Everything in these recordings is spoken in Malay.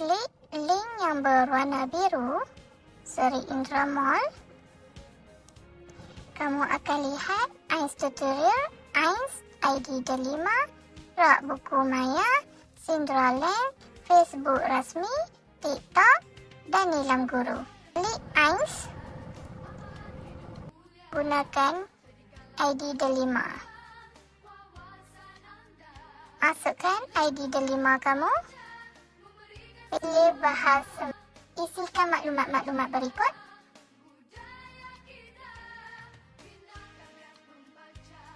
klik link yang berwarna biru Seri Indra Mall. Kamu akan lihat AINS Tutorial, AINS, ID Delima, Rak Buku Maya, Sindraland, Facebook Rasmi, TikTok dan Nilam Guru. Klik AINS. Gunakan ID Delima. Masukkan ID Delima kamu. Pilih bahasa. Isikan maklumat-maklumat berikut.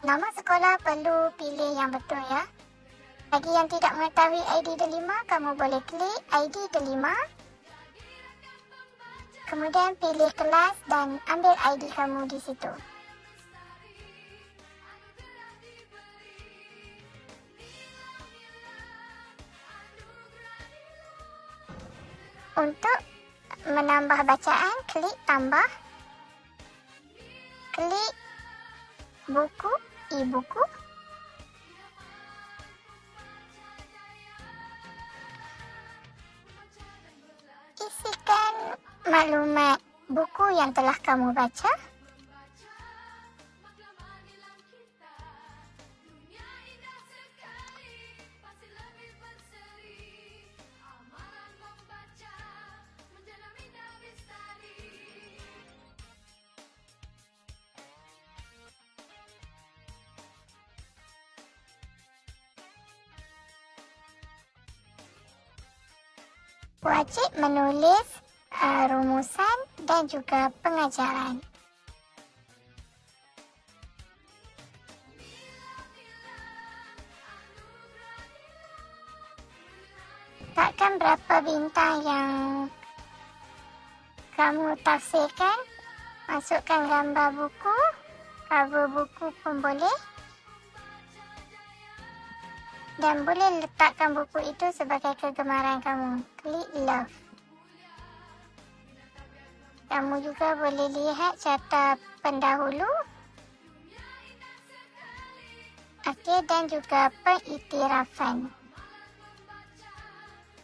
Nama sekolah perlu pilih yang betul ya. Bagi yang tidak mengetahui ID Delima, kamu boleh klik ID Delima. Kemudian pilih kelas dan ambil ID kamu di situ. Untuk menambah bacaan, klik tambah. Klik buku, e-buku. Isikan maklumat buku yang telah kamu baca. Wajib menulis uh, rumusan dan juga pengajaran. Takkan berapa bintang yang kamu tafsirkan, masukkan gambar buku, cover buku pun boleh dan boleh letakkan buku itu sebagai kegemaran kamu. Klik love. Kamu juga boleh lihat carta pendahulu, akhir dan juga pengiktirafan.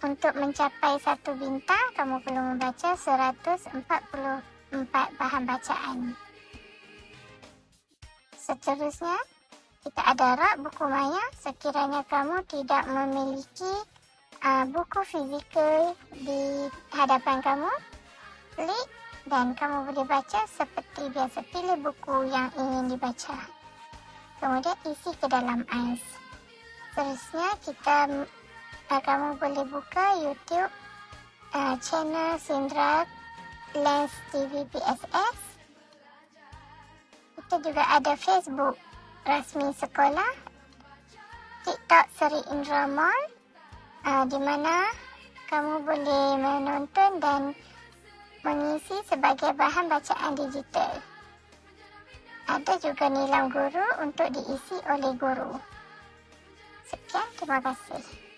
Untuk mencapai satu bintang, kamu perlu membaca 144 bahan bacaan. Seterusnya, kita ada rak buku maya sekiranya kamu tidak memiliki uh, buku fizikal di hadapan kamu klik dan kamu boleh baca seperti biasa. Pilih buku yang ingin dibaca. Kemudian isi ke dalam ais. Seterusnya kita uh, kamu boleh buka youtube uh, channel Sindra Lens TV PSS kita juga ada facebook rasmi sekolah TikTok Seri Indra Mall uh, di mana kamu boleh menonton dan mengisi sebagai bahan bacaan digital. Ada juga nilam guru untuk diisi oleh guru. Sekian, terima kasih.